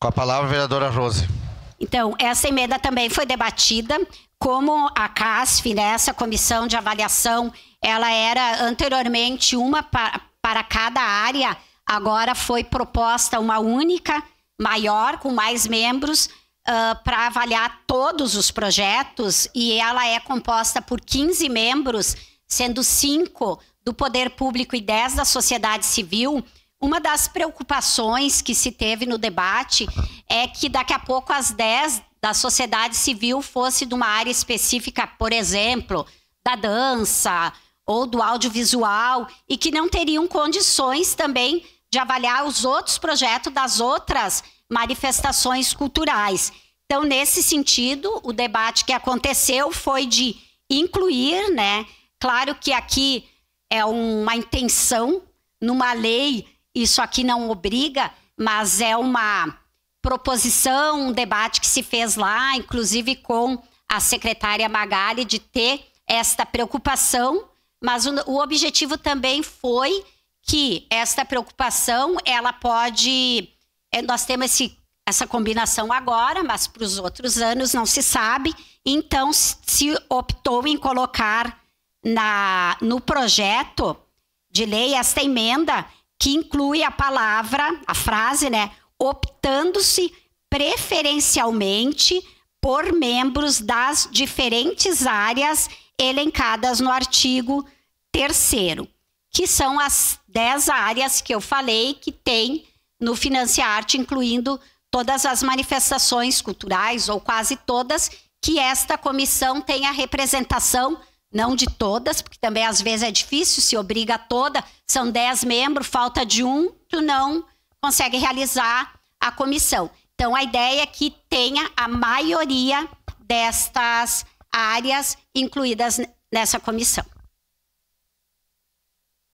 Com a palavra, vereadora Rose. Então, essa emenda também foi debatida, como a CASF, né, essa comissão de avaliação, ela era anteriormente uma para, para cada área, agora foi proposta uma única, maior, com mais membros, uh, para avaliar todos os projetos, e ela é composta por 15 membros, sendo cinco do poder público e 10 da sociedade civil. Uma das preocupações que se teve no debate é que daqui a pouco as 10 da sociedade civil fosse de uma área específica, por exemplo, da dança ou do audiovisual, e que não teriam condições também de avaliar os outros projetos das outras manifestações culturais. Então, nesse sentido, o debate que aconteceu foi de incluir, né? Claro que aqui é uma intenção, numa lei, isso aqui não obriga, mas é uma proposição, um debate que se fez lá, inclusive com a secretária Magali, de ter esta preocupação, mas o, o objetivo também foi que esta preocupação, ela pode. É, nós temos esse, essa combinação agora, mas para os outros anos não se sabe, então se optou em colocar na, no projeto de lei esta emenda que inclui a palavra, a frase, né, optando-se preferencialmente por membros das diferentes áreas elencadas no artigo 3 que são as 10 áreas que eu falei que tem no Financiarte, incluindo todas as manifestações culturais, ou quase todas, que esta comissão tenha representação não de todas, porque também às vezes é difícil, se obriga a toda, são dez membros, falta de um, tu não consegue realizar a comissão. Então, a ideia é que tenha a maioria destas áreas incluídas nessa comissão.